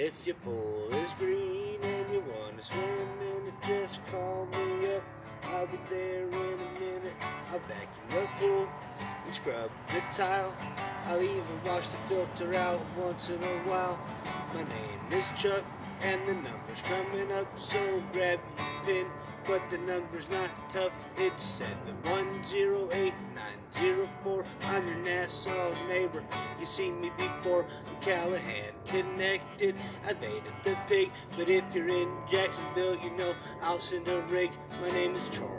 If your pool is green and you wanna swim in it, just call me up. I'll be there in a minute. I'll vacuum the pool and scrub the tile. I'll even wash the filter out once in a while. My name is Chuck and the number's coming up, so grab your pen. But the number's not tough, it's 7108904. Your Nassau neighbor. You seen me before, I'm Callahan connected. I've aided the pig, but if you're in Jacksonville, you know I'll send a rig. My name is Charles.